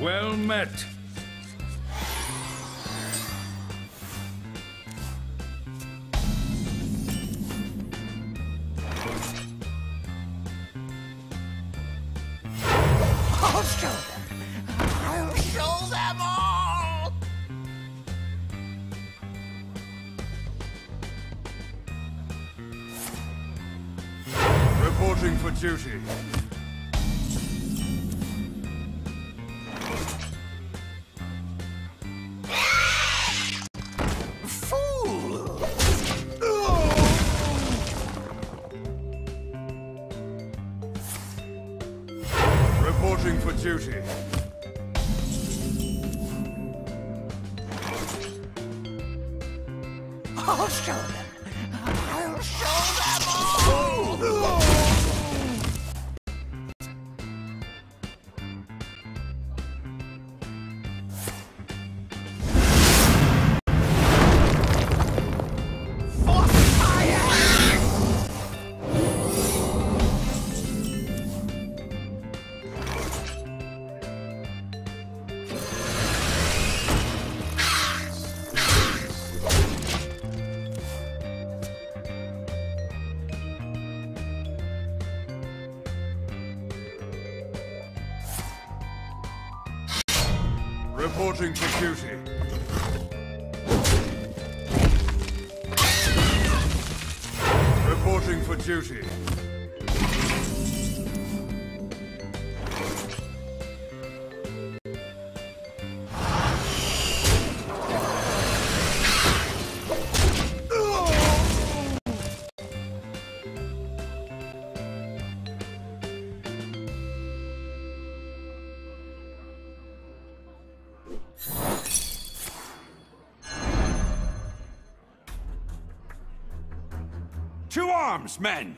Well met. I'll show them. I'll show them all. Reporting for duty. Reporting for duty. I'll show them. Reporting for duty. Reporting for duty. To arms, men!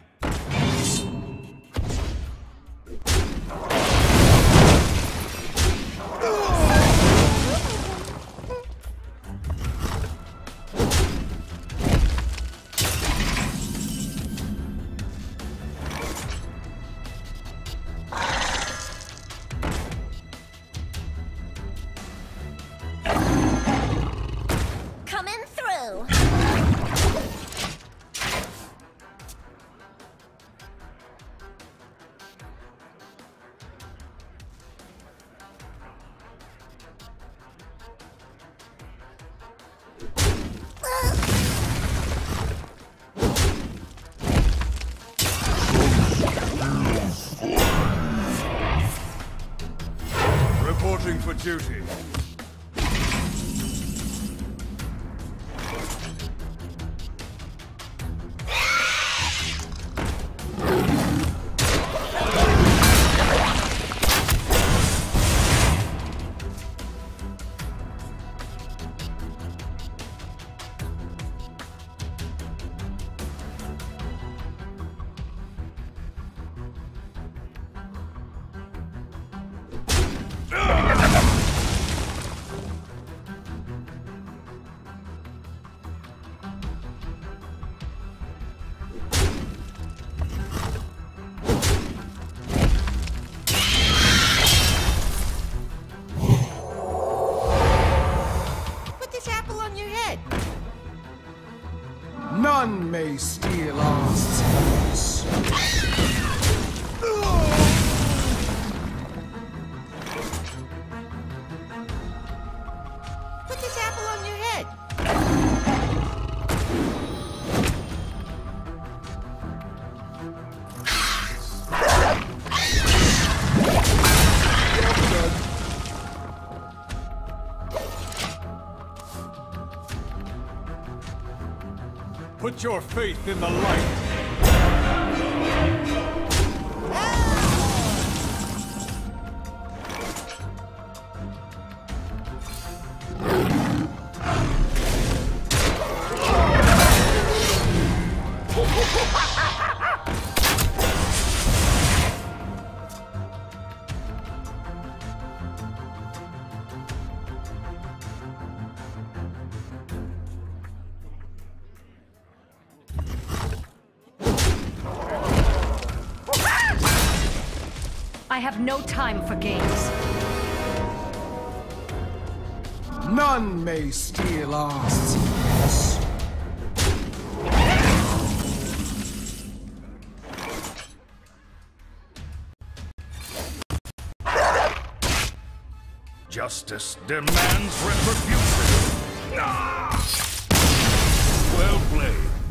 Duty. None may steal our souls. Put your faith in the light. I have no time for games. None may steal our secrets. Justice demands retribution. Ah! Well played.